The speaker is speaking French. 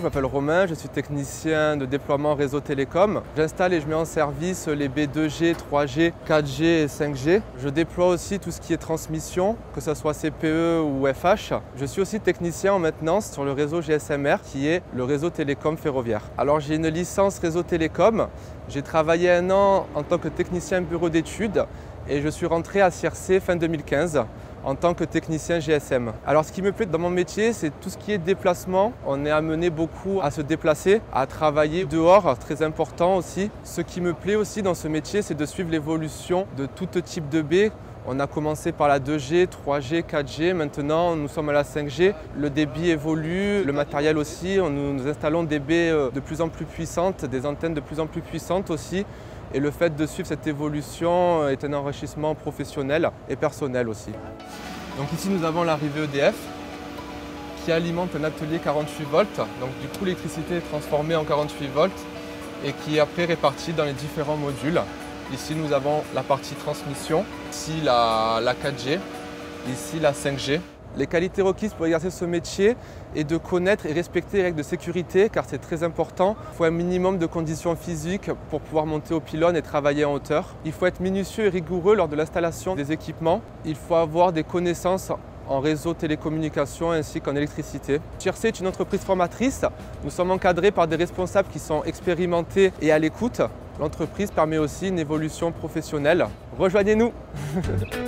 m'appelle Romain, je suis technicien de déploiement réseau télécom. J'installe et je mets en service les B2G, 3G, 4G et 5G. Je déploie aussi tout ce qui est transmission, que ce soit CPE ou FH. Je suis aussi technicien en maintenance sur le réseau GSMR qui est le réseau télécom ferroviaire. Alors j'ai une licence réseau télécom. J'ai travaillé un an en tant que technicien bureau d'études et je suis rentré à CRC fin 2015 en tant que technicien GSM. Alors ce qui me plaît dans mon métier, c'est tout ce qui est déplacement. On est amené beaucoup à se déplacer, à travailler dehors, très important aussi. Ce qui me plaît aussi dans ce métier, c'est de suivre l'évolution de tout type de baies. On a commencé par la 2G, 3G, 4G, maintenant nous sommes à la 5G. Le débit évolue, le matériel aussi, nous installons des baies euh, de plus en plus puissantes, des antennes de plus en plus puissantes aussi. Et le fait de suivre cette évolution est un enrichissement professionnel et personnel aussi. Donc ici nous avons l'arrivée EDF qui alimente un atelier 48 volts. Donc du coup l'électricité est transformée en 48 volts et qui est après répartie dans les différents modules. Ici nous avons la partie transmission, ici la, la 4G, ici la 5G. Les qualités requises pour exercer ce métier est de connaître et respecter les règles de sécurité car c'est très important. Il faut un minimum de conditions physiques pour pouvoir monter au pylône et travailler en hauteur. Il faut être minutieux et rigoureux lors de l'installation des équipements. Il faut avoir des connaissances en réseau télécommunication ainsi qu'en électricité. TIRC est une entreprise formatrice. Nous sommes encadrés par des responsables qui sont expérimentés et à l'écoute. L'entreprise permet aussi une évolution professionnelle. Rejoignez-nous